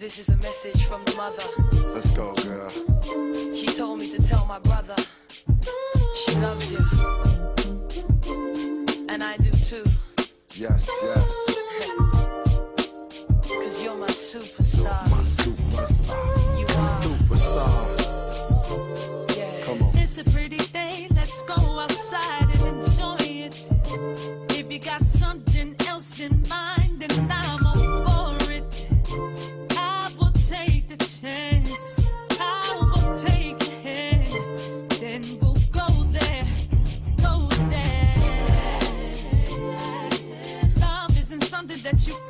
This is a message from the mother. Let's go, girl. She told me to tell my brother she loves you. And I do too, Yes, yes. cause you're my superstar. that you